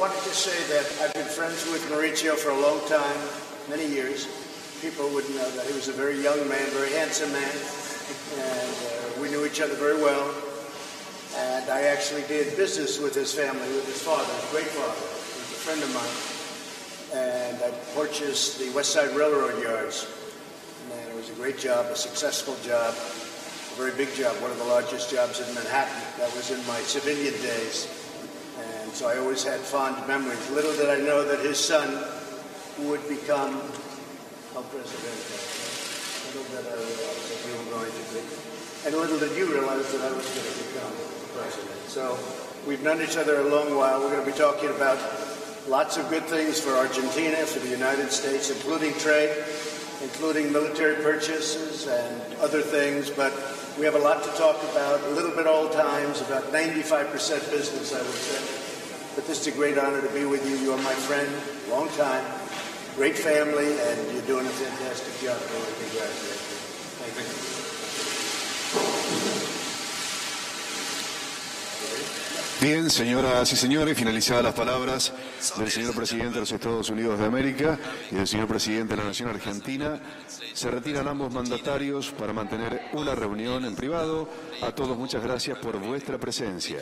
wanted to say that I've been friends with Mauricio for a long time, many years. People would know that he was a very young man, very handsome man, and uh, we knew each other very well. And I actually did business with his family, with his father, his great father. He was a friend of mine. And I purchased the West Side Railroad yards. And it was a great job, a successful job, a very big job, one of the largest jobs in Manhattan. That was in my civilian days. And so I always had fond memories. Little did I know that his son would become El Presidente. Little did I realize that we were going to be. And little did you realize that I was going to become president. So we've known each other a long while. We're going to be talking about lots of good things for Argentina, for the United States, including trade, including military purchases and other things. But we have a lot to talk about, a little bit old times, about 95% business, I would say. But this is a great honor to be with you. You are my friend, long time, great family, and you're doing a fantastic job. I want to congratulate you. Thank you. Bien, señoras y señores, finalizadas las palabras del señor presidente de los Estados Unidos de América y del señor presidente de la Nación Argentina, se retiran ambos mandatarios para mantener una reunión en privado. A todos muchas gracias por vuestra presencia.